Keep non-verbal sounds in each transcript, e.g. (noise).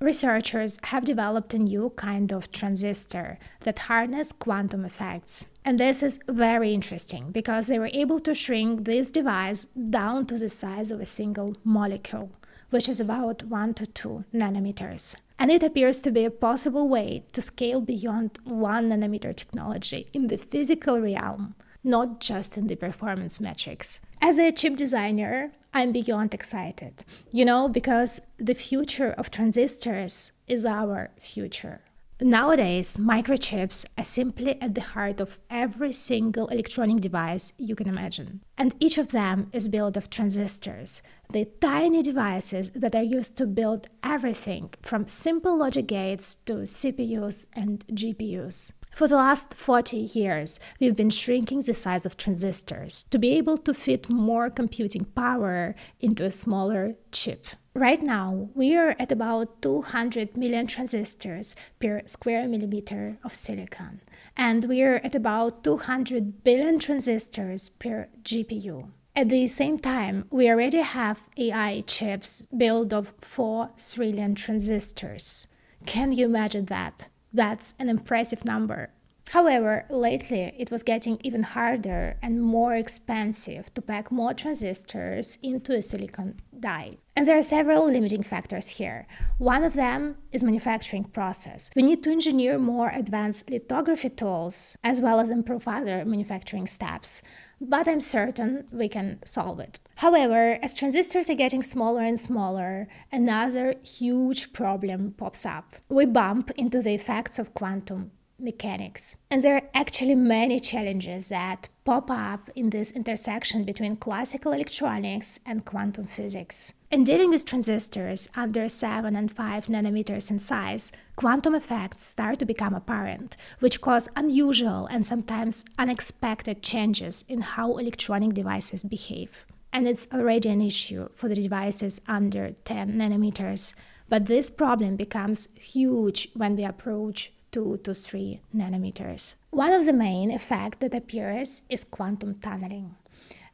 researchers have developed a new kind of transistor that harness quantum effects. And this is very interesting because they were able to shrink this device down to the size of a single molecule, which is about 1 to 2 nanometers. And it appears to be a possible way to scale beyond 1 nanometer technology in the physical realm, not just in the performance metrics. As a chip designer, I'm beyond excited, you know, because the future of transistors is our future. Nowadays, microchips are simply at the heart of every single electronic device you can imagine. And each of them is built of transistors, the tiny devices that are used to build everything from simple logic gates to CPUs and GPUs. For the last 40 years, we've been shrinking the size of transistors to be able to fit more computing power into a smaller chip. Right now, we are at about 200 million transistors per square millimeter of silicon, and we are at about 200 billion transistors per GPU. At the same time, we already have AI chips built of 4 trillion transistors. Can you imagine that? That's an impressive number. However, lately it was getting even harder and more expensive to pack more transistors into a silicon die. And there are several limiting factors here. One of them is manufacturing process. We need to engineer more advanced lithography tools as well as improve other manufacturing steps. But I'm certain we can solve it. However, as transistors are getting smaller and smaller, another huge problem pops up. We bump into the effects of quantum mechanics. And there are actually many challenges that pop up in this intersection between classical electronics and quantum physics. In dealing with transistors under 7 and 5 nanometers in size, quantum effects start to become apparent, which cause unusual and sometimes unexpected changes in how electronic devices behave. And it's already an issue for the devices under 10 nanometers, but this problem becomes huge when we approach 2 to 3 nanometers. One of the main effects that appears is quantum tunneling.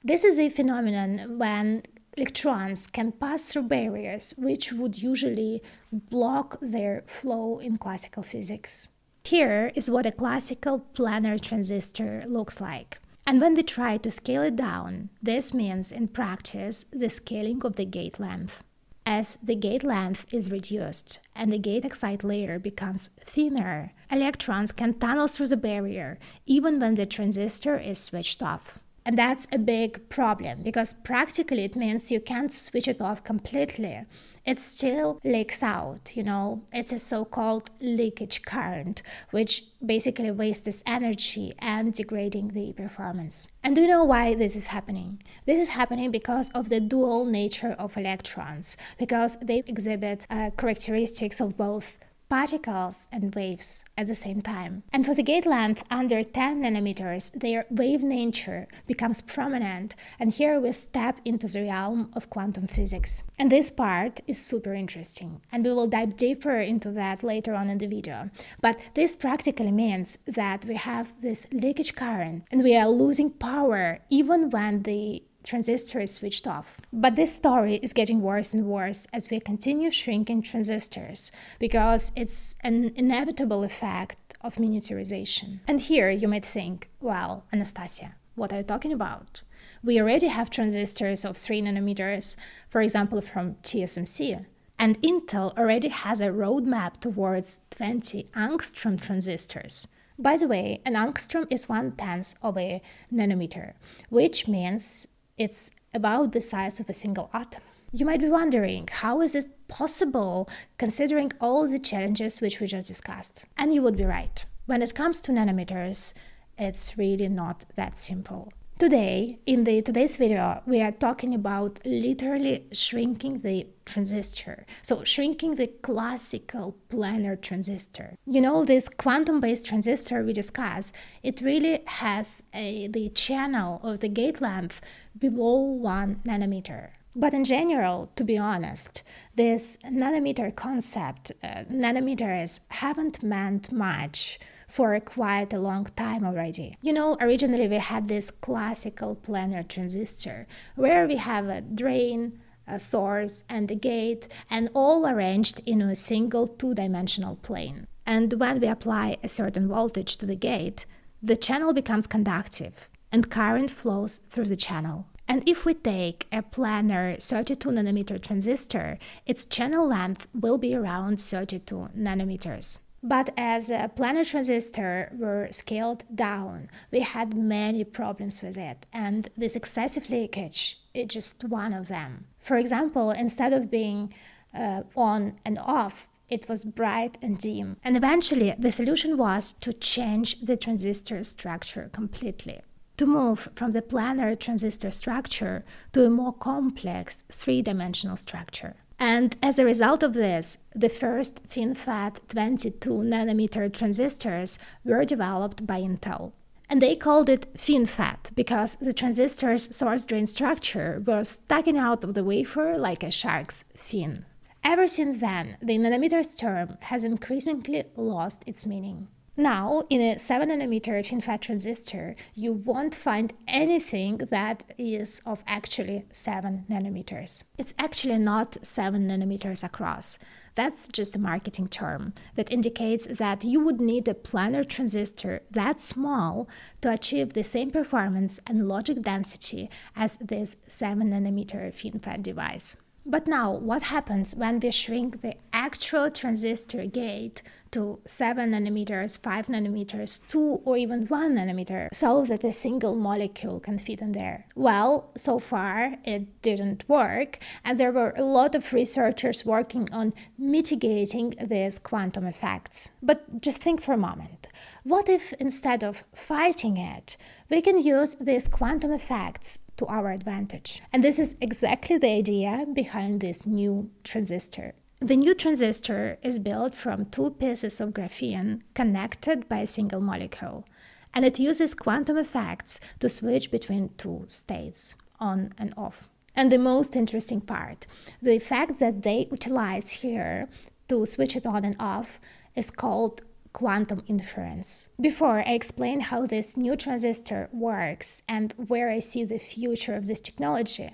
This is a phenomenon when electrons can pass through barriers which would usually block their flow in classical physics. Here is what a classical planar transistor looks like. And when we try to scale it down, this means in practice the scaling of the gate length. As the gate length is reduced and the gate oxide layer becomes thinner, electrons can tunnel through the barrier even when the transistor is switched off. And that's a big problem because practically it means you can't switch it off completely. It still leaks out, you know. It's a so called leakage current, which basically wastes energy and degrading the performance. And do you know why this is happening? This is happening because of the dual nature of electrons, because they exhibit uh, characteristics of both particles and waves at the same time. And for the gate length under 10 nanometers, their wave nature becomes prominent, and here we step into the realm of quantum physics. And this part is super interesting, and we will dive deeper into that later on in the video. But this practically means that we have this leakage current, and we are losing power even when the transistor is switched off. But this story is getting worse and worse as we continue shrinking transistors because it's an inevitable effect of miniaturization. And here you might think, well, Anastasia, what are you talking about? We already have transistors of 3 nanometers, for example, from TSMC. And Intel already has a roadmap towards 20 angstrom transistors. By the way, an angstrom is one tenth of a nanometer, which means it's about the size of a single atom. You might be wondering, how is it possible considering all the challenges which we just discussed? And you would be right. When it comes to nanometers, it's really not that simple. Today, in the today's video, we are talking about literally shrinking the transistor. So shrinking the classical planar transistor. You know, this quantum-based transistor we discussed, it really has a, the channel of the gate length below one nanometer. But in general, to be honest, this nanometer concept, uh, nanometers haven't meant much for quite a long time already. You know, originally we had this classical planar transistor where we have a drain, a source and a gate, and all arranged in a single two dimensional plane. And when we apply a certain voltage to the gate, the channel becomes conductive and current flows through the channel. And if we take a planar 32 nanometer transistor, its channel length will be around 32 nanometers. But as a planar transistor were scaled down, we had many problems with it, and this excessive leakage is just one of them. For example, instead of being uh, on and off, it was bright and dim. And eventually, the solution was to change the transistor structure completely. To move from the planar transistor structure to a more complex three dimensional structure. And as a result of this, the first FinFET 22 nanometer transistors were developed by Intel. And they called it FinFET because the transistor's source drain structure was sticking out of the wafer like a shark's fin. Ever since then, the nanometers term has increasingly lost its meaning. Now, in a 7 nanometer FinFET transistor, you won't find anything that is of actually 7 nanometers. It's actually not 7 nanometers across. That's just a marketing term that indicates that you would need a planar transistor that small to achieve the same performance and logic density as this 7 nanometer FinFET device. But now, what happens when we shrink the actual transistor gate to 7 nanometers, 5 nanometers, 2 or even 1 nanometer so that a single molecule can fit in there? Well, so far it didn't work, and there were a lot of researchers working on mitigating these quantum effects. But just think for a moment. What if instead of fighting it, we can use these quantum effects to our advantage. And this is exactly the idea behind this new transistor. The new transistor is built from two pieces of graphene connected by a single molecule, and it uses quantum effects to switch between two states, on and off. And the most interesting part, the effect that they utilize here to switch it on and off is called quantum interference. Before I explain how this new transistor works and where I see the future of this technology,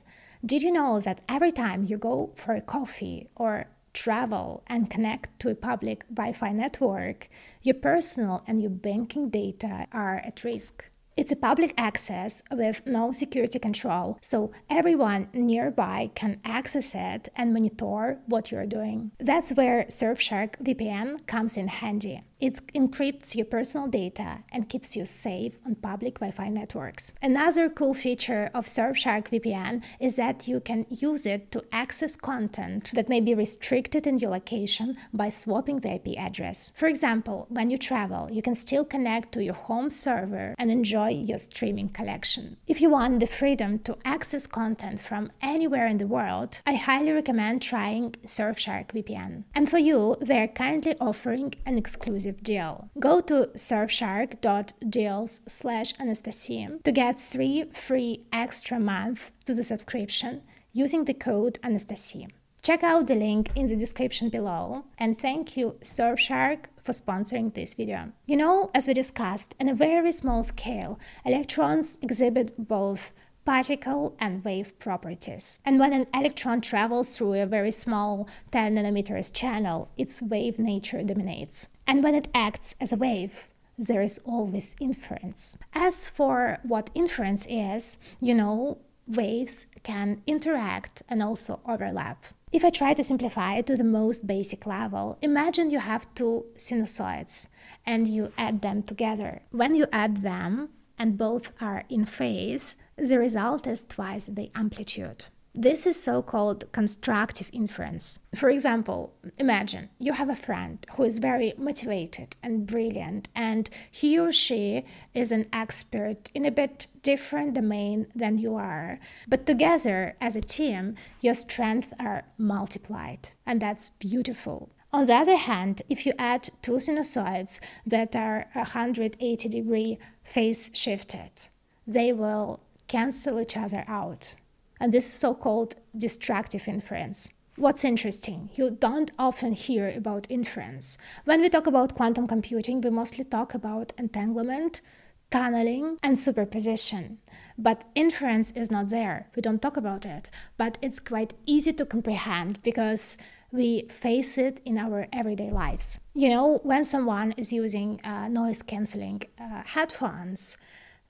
did you know that every time you go for a coffee or travel and connect to a public Wi Fi network, your personal and your banking data are at risk? It's a public access with no security control, so everyone nearby can access it and monitor what you're doing. That's where Surfshark VPN comes in handy. It encrypts your personal data and keeps you safe on public Wi Fi networks. Another cool feature of Surfshark VPN is that you can use it to access content that may be restricted in your location by swapping the IP address. For example, when you travel, you can still connect to your home server and enjoy your streaming collection. If you want the freedom to access content from anywhere in the world, I highly recommend trying Surfshark VPN. And for you, they're kindly offering an exclusive exclusive deal. Go to surfshark.deals slash Anastasia to get three free extra months to the subscription using the code Anastasia. Check out the link in the description below and thank you Surfshark for sponsoring this video. You know, as we discussed, in a very small scale, electrons exhibit both particle and wave properties. And when an electron travels through a very small 10 nanometers channel, its wave nature dominates. And when it acts as a wave, there is always interference. As for what interference is, you know, waves can interact and also overlap. If I try to simplify it to the most basic level, imagine you have two sinusoids and you add them together. When you add them and both are in phase, the result is twice the amplitude. This is so called constructive interference. For example, imagine you have a friend who is very motivated and brilliant, and he or she is an expert in a bit different domain than you are. But together, as a team, your strengths are multiplied, and that's beautiful. On the other hand, if you add two sinusoids that are 180 degree phase shifted, they will cancel each other out. And this is so called destructive interference. What's interesting, you don't often hear about interference. When we talk about quantum computing, we mostly talk about entanglement, tunneling, and superposition. But interference is not there. We don't talk about it. But it's quite easy to comprehend because we face it in our everyday lives. You know, when someone is using uh, noise canceling uh, headphones,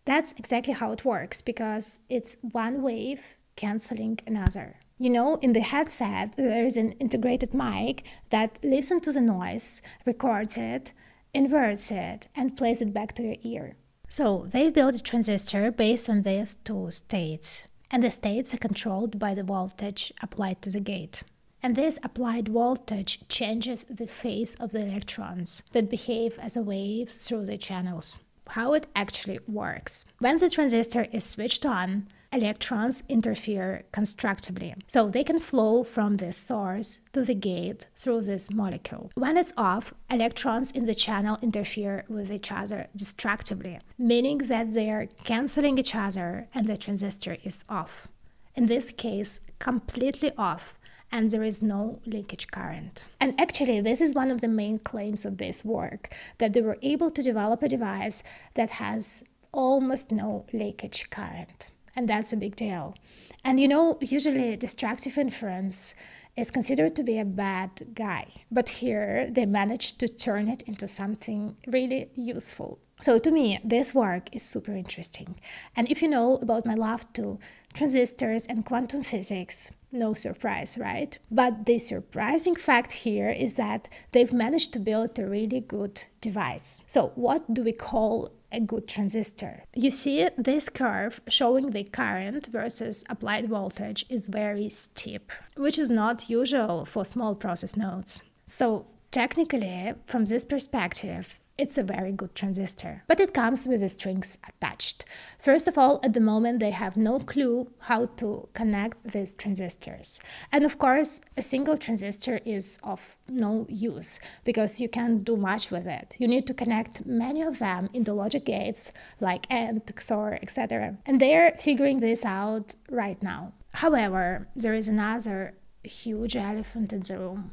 that's exactly how it works because it's one wave canceling another. You know, in the headset, there is an integrated mic that listens to the noise, records it, inverts it, and plays it back to your ear. So they built a transistor based on these two states, and the states are controlled by the voltage applied to the gate. And this applied voltage changes the phase of the electrons that behave as a waves through the channels. How it actually works. When the transistor is switched on, electrons interfere constructively. So they can flow from the source to the gate through this molecule. When it's off, electrons in the channel interfere with each other destructively, meaning that they are canceling each other and the transistor is off. In this case, completely off and there is no leakage current. And actually, this is one of the main claims of this work that they were able to develop a device that has almost no leakage current. And that's a big deal. And you know, usually destructive interference is considered to be a bad guy. But here they managed to turn it into something really useful. So to me, this work is super interesting. And if you know about my love to transistors and quantum physics, no surprise, right? But the surprising fact here is that they've managed to build a really good device. So, what do we call a good transistor? You see, this curve showing the current versus applied voltage is very steep, which is not usual for small process nodes. So, technically, from this perspective, it's a very good transistor. But it comes with the strings attached. First of all, at the moment, they have no clue how to connect these transistors. And of course, a single transistor is of no use because you can't do much with it. You need to connect many of them into logic gates like AND, XOR, etc. And they're figuring this out right now. However, there is another huge elephant in the room.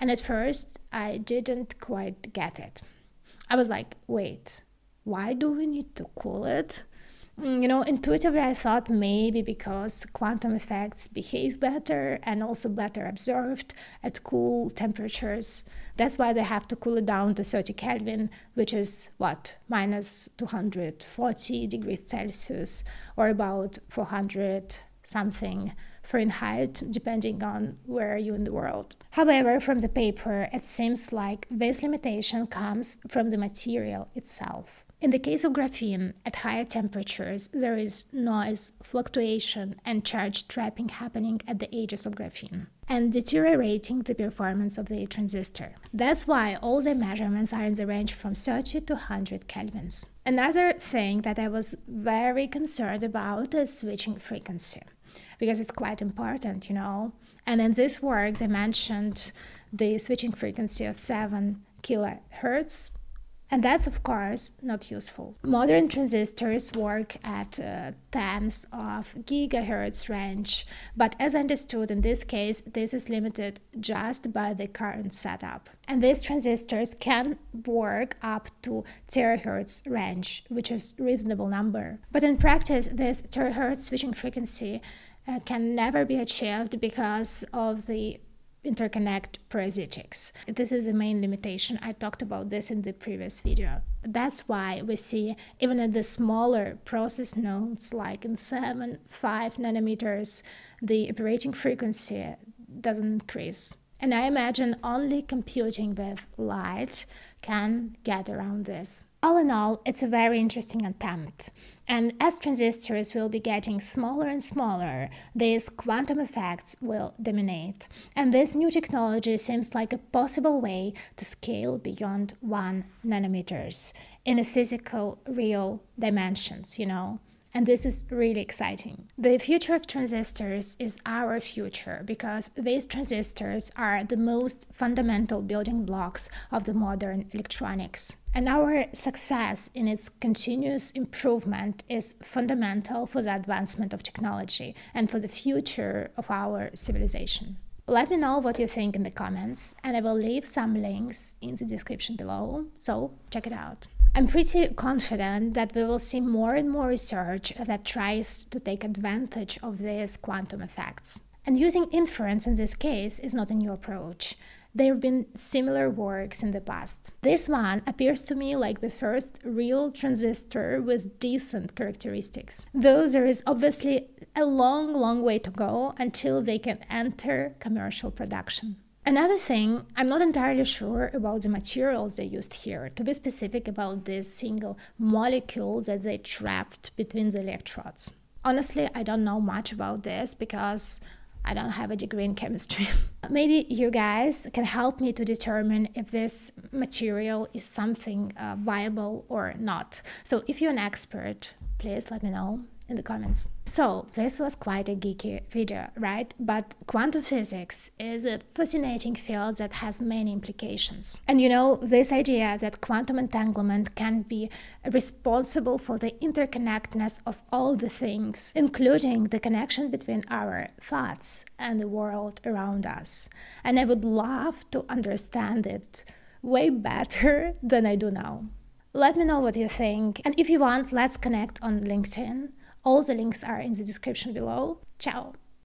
And at first, I didn't quite get it. I was like, wait, why do we need to cool it? Mm, you know, intuitively, I thought maybe because quantum effects behave better and also better observed at cool temperatures. That's why they have to cool it down to 30 Kelvin, which is what, minus 240 degrees Celsius, or about 400 something Fahrenheit, depending on where you in the world. However, from the paper, it seems like this limitation comes from the material itself. In the case of graphene, at higher temperatures, there is noise, fluctuation, and charge trapping happening at the edges of graphene and deteriorating the performance of the transistor. That's why all the measurements are in the range from 30 to 100 kelvins. Another thing that I was very concerned about is switching frequency because it's quite important, you know. And in this work, I mentioned the switching frequency of 7 kilohertz. And that's, of course, not useful. Modern transistors work at uh, tens of gigahertz range, but as understood in this case, this is limited just by the current setup. And these transistors can work up to terahertz range, which is reasonable number. But in practice, this terahertz switching frequency uh, can never be achieved because of the interconnect parasitics. This is the main limitation. I talked about this in the previous video. That's why we see even at the smaller process nodes, like in 7, 5 nanometers, the operating frequency doesn't increase. And I imagine only computing with light can get around this. All in all, it's a very interesting attempt. And as transistors will be getting smaller and smaller, these quantum effects will dominate. And this new technology seems like a possible way to scale beyond 1 nanometers in a physical, real dimensions, you know and this is really exciting. The future of transistors is our future because these transistors are the most fundamental building blocks of the modern electronics. And our success in its continuous improvement is fundamental for the advancement of technology and for the future of our civilization. Let me know what you think in the comments, and I will leave some links in the description below, so check it out. I'm pretty confident that we will see more and more research that tries to take advantage of these quantum effects. And using interference in this case is not a new approach. There have been similar works in the past. This one appears to me like the first real transistor with decent characteristics, though there is obviously a long, long way to go until they can enter commercial production. Another thing, I'm not entirely sure about the materials they used here, to be specific about this single molecule that they trapped between the electrodes. Honestly, I don't know much about this because I don't have a degree in chemistry. (laughs) Maybe you guys can help me to determine if this material is something uh, viable or not. So if you're an expert, please let me know in the comments. So, this was quite a geeky video, right? But quantum physics is a fascinating field that has many implications. And you know, this idea that quantum entanglement can be responsible for the interconnectedness of all the things, including the connection between our thoughts and the world around us. And I would love to understand it way better (laughs) than I do now. Let me know what you think. And if you want, let's connect on LinkedIn all the links are in the description below. Ciao!